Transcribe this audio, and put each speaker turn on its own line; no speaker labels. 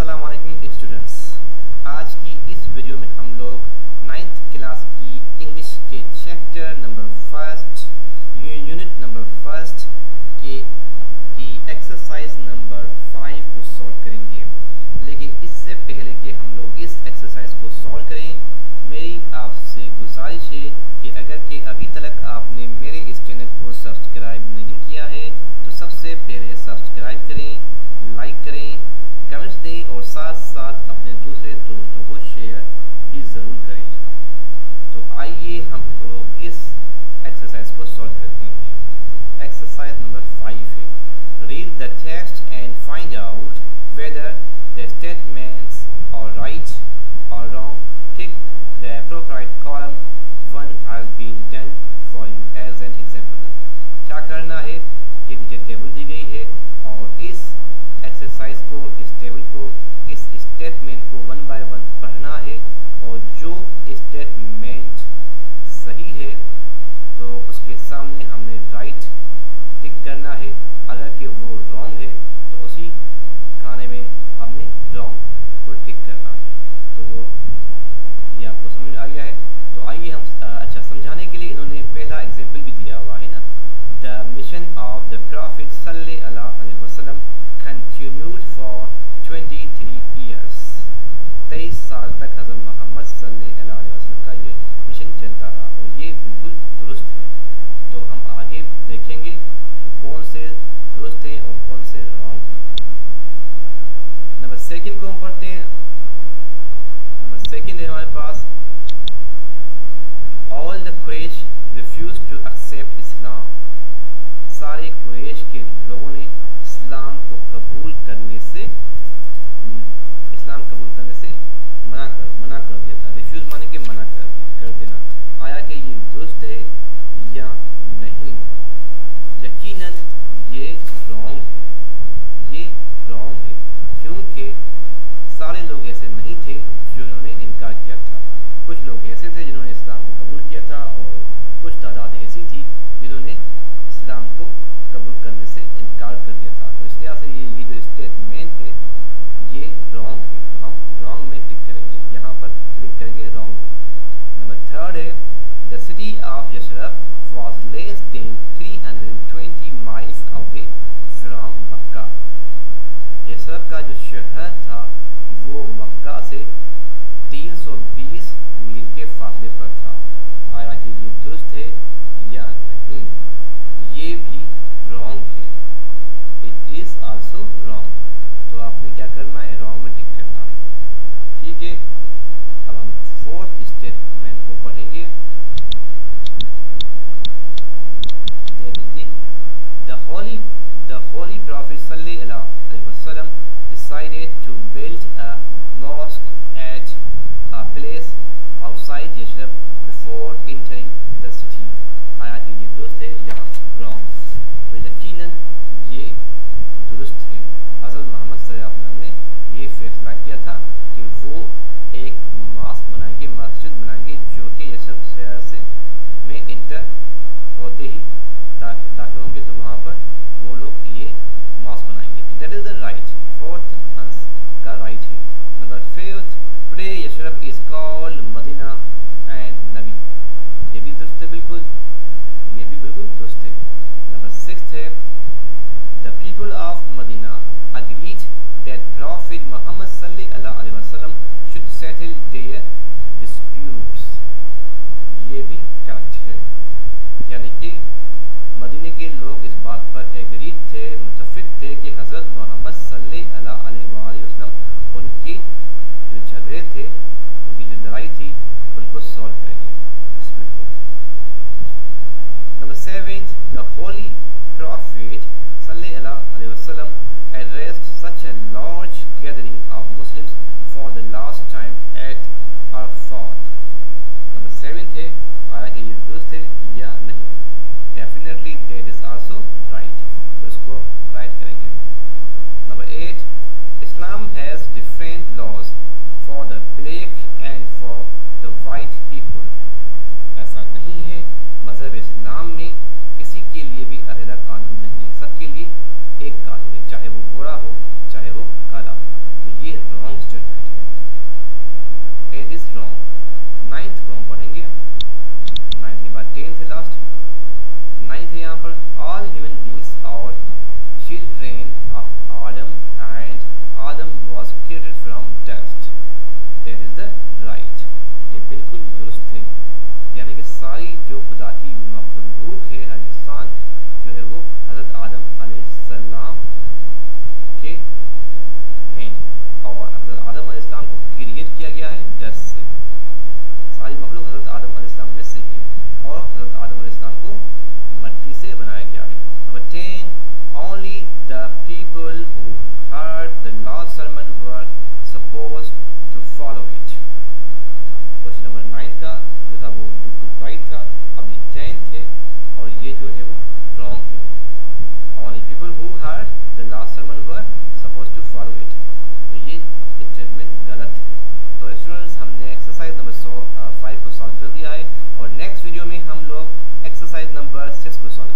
السلام علیکم اسٹوڈنٹس آج کی اس ویڈیو میں ہم لوگ نائنتھ کلاس کی انگلش کے chapter number first unit number first کے کی ایکسرسائز نمبر فائیو کو سالو کریں گے۔ لیکن اس سے پہلے کہ ہم لوگ اس ایکسرسائز کو سالو کریں، میری آپ سے گزارش ہے کہ اگر کہ ابھی تک آپ نے میرے اس چینل کو سبسکرائب نہیں کیا ہے، تو سب سے پہلے سبسکرائب کریں کریں۔ کمنٹس دیں اور ساتھ ساتھ اپنے دوسرے دوستوں کو شیئر بھی ضرور کریں۔ تو آئیے ہم لوگ اس ایکسرسائز کو سالو کرتے ہیں۔ ایکسرسائز نمبر فائیو ہے۔ Read the text and find out whether the statements are right or wrong tick the appropriate column one has been done for you as an example کیا کرنا ہے کہ نیچے table دی گئی ہے اور اس ایکسرسائز کو، اس ٹیبل کو، اس اسٹیٹمنٹ کو ون بائی ون پڑھنا ہے اور جو اسٹیٹمنٹ صحیح ہے تو اس کے سامنے ہم نے رائٹ ٹک کرنا ہے۔ اگر کہ وہ رانگ ہے تو اسی کھانے میں ہم نے رانگ کو ٹک کرنا ہے۔ تو یہ آپ کو سمجھ آ گیا ہے۔ تو آئیے ہم اچھا سمجھانے کے لیے انہوں نے پہلا ایگزامپل بھی دیا ہوا ہے نا۔ The mission of the prophet صلی اللہ علیہ وسلم۔ Continued for twenty three years تیئیس سال تک حضرت محمد صلی اللہ علیہ وسلم کا یہ مشن چلتا رہا اور یہ بالکل درست ہے تو ہم آگے دیکھیں گے کہ کون سے درست ہیں اور کون سے رانگ ہیں نمبر سیکنڈ کو ہم پڑھتے ہیں نمبر سیکنڈ ہے ہمارے پاس all the Quraish refuse to accept Islam سارے قریش کے لوگوں نے اسلام کو قبول کرنے سے اسلام قبول کرنے سے منع کر منع کر دیا تھا۔ ریفیوز مانے کہ منع کر دیا کر دینا۔ آیا کہ یہ درست ہے یا نہیں؟ یقیناً یہ رانگ ہے۔ یہ رانگ ہے۔ کیونکہ سارے لوگ ایسے نہیں تھے جنہوں نے انکار کیا تھا۔ کچھ لوگ ایسے تھے جنہوں نے اسلام کو قبول کیا تھا اور کچھ تعداد ایسی تھی جنہوں نے اسلام کو قبول کرنے سے انکار کر دیا تھا۔ تو اس لحاظ سے یہ یہ جو اسٹیٹمنٹ ہے یہ رانگ ہے تو ہم رانگ میں ٹک کریں گے۔ یہاں پر کلک کریں گے رانگ میں نمبر تھرڈ ہے the city of Yathrib was less than three hundred twenty miles away from Mecca Yathrib کا جو شہر تھا، وہ مکہ سے تین سو بیس میل کے فاصلے پر تھا۔ آیا کہ یہ درست ہے یا نہیں یہ بھی رانگ ہے اٹ از آلسو رانگ تو آپ نے کیا کرنا ہے؟ رانگ میں ٹک کرنا ہے۔ ٹھیک ہے؟ اب ہم فورتھ اسٹیٹمنٹ کو پڑھیں گے۔ The holy the holy prophet صلی اللہ علیہ وسلم decided to build a mosque at a place outside Yashrab before entering the city. آیا کہ یہ درست ہے یا رانگ تو یقیناً یہ درست ہے حضرت محمد صلی اللہ علیہ وسلم نے یہ فیصلہ کیا تھا کہ وہ ایک ماسک بنائیں گے، مسجد بنائیں گے، جو کہ یشرب شہر سے میں انٹر ہوتے ہی داخل ہوں گے۔ تو وہاں پر وہ لوگ یہ ماسک بنائیں گے۔ That is the right fourth ہنس کا رائٹ ہے۔ Number fifth today Yathrib is call Medina and نبی یہ بھی درست ہے بالکل۔ یہ بھی بالکل درست ہے۔ نمبر سکس ہے the people of Medina agreed that prophet Muhammad صلی اللہ علیہ وسلم شوڈ سیٹل دیئر ڈسپیوٹس یہ بھی کریکٹ ہے یعنی کہ مدینہ کے لوگ اس بات پر ایگریڈ تھے متفق تھے کہ حضرت محمد صلی اللہ علیہ وآلہ وسلم ان کی جو جھگڑے تھے ان کی جو لڑائی تھی ان کو سالو کریں گے ڈسپیوٹ کو number seventh the holy prophet صلی اللہ علیہ وسلم addressed such a large gathering of Muslims for the last time at Arafat. Number seventh ہے آیا کہ یہ درست ہے یا نہیں definitely that is also right تو اس کو رائٹ کریں گے number eight Islam has different laws for the black and for the white people ایسا نہیں ہے مذہب اسلام میں کسی کے لیے بھی علیحدہ قانون کے لیے ایک قانون ہے چاہے وہ گورا ہو، چاہے وہ کالا ہو۔ تو یہ رانگ اسٹیٹمنٹ ہے اٹ از رانگ نائنتھ کو ہم پڑھیں گے۔ نائنتھ کے بعد ٹینتھ ہے لاسٹ نائنتھ ہے یہاں پر۔ آل ہیومن بینگس اور children of Adam and Adam was created from dust that is the right یہ بالکل درست ہے۔ یعنی کہ ساری جو خدا کی کو کیا گیا ہے؟ ڈس سے ساری مخلوق حضرت آدم علیہ السلام میں سے ہے اور حضرت آدم علیہ السلام کو مٹی سے بنایا گیا ہے۔ Number ten only the people who heard the last sermon were supposed to follow it question number nine کا جو تھا وہ بالکل رائٹ تھا۔ اب یہ ٹینتھ ہے اور یہ جو ہے وہ رانگ ہے۔ Only people who heard the last sermon were exercise number so five کو سالو کر دیا ہے اور نیکسٹ ویڈیو میں ہم لوگ ایکسرسائز نمبر سکس کو سالو